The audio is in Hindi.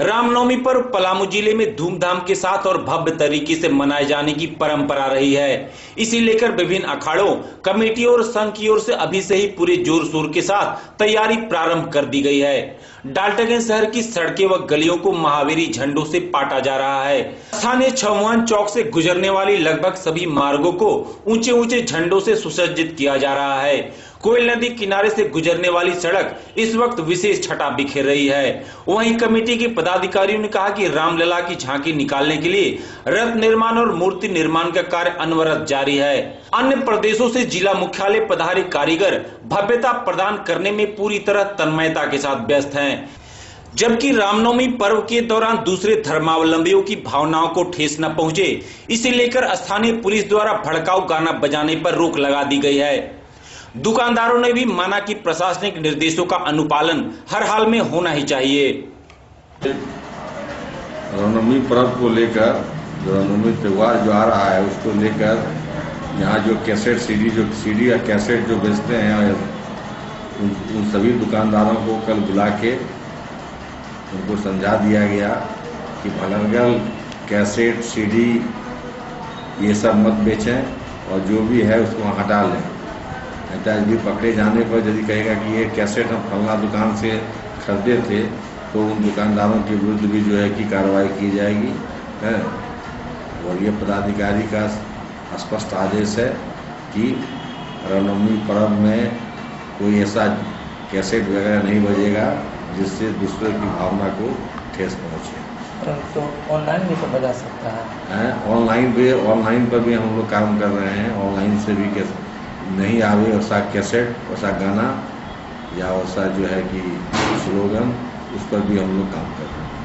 रामनवमी पर पलामू ज़िले में धूमधाम के साथ और भव्य तरीके से मनाए जाने की परंपरा रही है। इसी लेकर विभिन्न अखाड़ों, कमेटियों और संघ की ओर से अभी से ही पूरे ज़ोर शोर के साथ तैयारी प्रारंभ कर दी गई है। डाल्टनगंज शहर की सड़कें व गलियों को महावीरी झंडों से पाटा जा रहा है। स्थानीय छमुआन चौक से गुजरने वाली लगभग सभी मार्गों को ऊँचे ऊँचे झंडों से सुसज्जित किया जा रहा है। कोयल नदी किनारे से गुजरने वाली सड़क इस वक्त विशेष छटा बिखेर रही है। वहीं कमेटी के पदाधिकारियों ने कहा कि रामलला की झांकी निकालने के लिए रथ निर्माण और मूर्ति निर्माण का कार्य अनवरत जारी है। अन्य प्रदेशों से जिला मुख्यालय पधारे कारीगर भव्यता प्रदान करने में पूरी तरह तन्मयता के साथ व्यस्त है। जबकि रामनवमी पर्व के दौरान दूसरे धर्मावलंबियों की भावनाओं को ठेस न पहुँचे, इसे लेकर स्थानीय पुलिस द्वारा भड़काऊ गाना बजाने पर रोक लगा दी गई है। दुकानदारों ने भी माना कि प्रशासनिक निर्देशों का अनुपालन हर हाल में होना ही चाहिए। रामनवमी पर्व को लेकर रामनवमी त्यौहार जो आ रहा है उसको लेकर यहाँ जो कैसेट सीडी जो सीडी या कैसेट जो बेचते हैं उन, उन सभी दुकानदारों को कल बुला के उनको समझा दिया गया कि भलरगल कैसेट सीडी ये सब मत बेचें और जो भी है उसको हटा लें। एहताज भी पकड़े जाने पर यदि कहेगा कि ये कैसेट हम फलना दुकान से खरीदे थे तो उन दुकानदारों के विरुद्ध भी जो है कि कार्रवाई की जाएगी है। और ये पदाधिकारी का स्पष्ट आदेश है कि रामनवमी पर्व में कोई ऐसा कैसेट वगैरह नहीं बजेगा जिससे दूसरे की भावना को ठेस पहुँचे। तो ऑनलाइन भी तो बजा सकता है ऑनलाइन भी ऑनलाइन पर भी हम लोग काम कर रहे हैं ऑनलाइन से भी कैसे नहीं आवे वैसा कैसेट, वैसा गाना, या वैसा जो है कि स्लोगन, उस पर भी हम लोग काम कर रहे हैं।